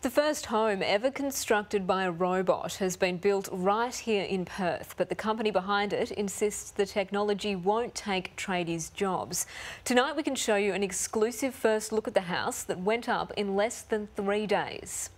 The first home ever constructed by a robot has been built right here in Perth, but the company behind it insists the technology won't take tradies' jobs. Tonight we can show you an exclusive first look at the house that went up in less than three days.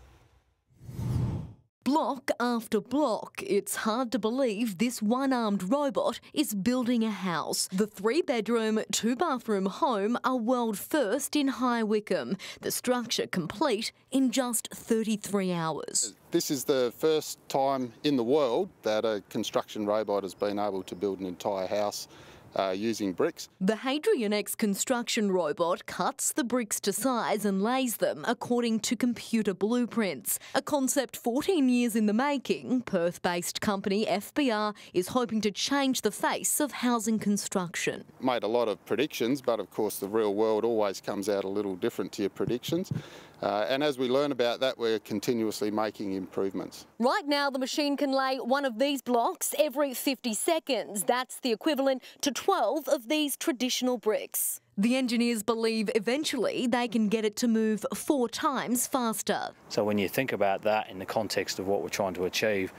Block after block, it's hard to believe this one armed robot is building a house. The three bedroom, two bathroom home are world first in High Wycombe. The structure complete in just 33 hours. This is the first time in the world that a construction robot has been able to build an entire house uh, using bricks. The Hadrian X construction robot cuts the bricks to size and lays them according to computer blueprints. A concept 14 years in the making, Perth based company FBR is hoping to change the face of housing construction. Made a lot of predictions, but of course, the real world always comes out a little different to your predictions. Uh, and as we learn about that, we're continuously making improvements. Right now, the machine can lay one of these blocks every 50 seconds. That's the equivalent to 12 of these traditional bricks. The engineers believe eventually they can get it to move four times faster. So when you think about that in the context of what we're trying to achieve,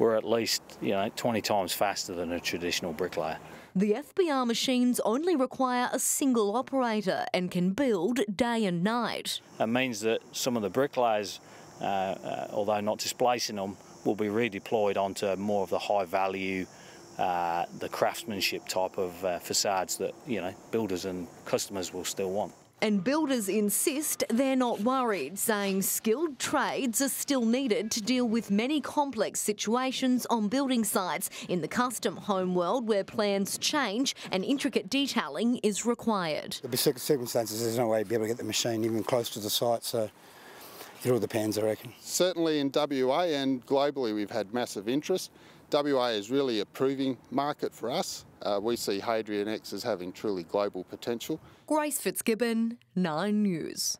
we're at least you know 20 times faster than a traditional bricklayer. The FBR machines only require a single operator and can build day and night. It means that some of the bricklayers, uh, uh, although not displacing them, will be redeployed onto more of the high value, uh, the craftsmanship type of uh, facades that you know builders and customers will still want. And builders insist they're not worried, saying skilled trades are still needed to deal with many complex situations on building sites in the custom home world where plans change and intricate detailing is required. There'll be circumstances there's no way to be able to get the machine even close to the site, so it all depends, I reckon. Certainly in WA and globally we've had massive interest. WA is really a proving market for us. Uh, we see Hadrian X as having truly global potential. Grace Fitzgibbon, 9 News.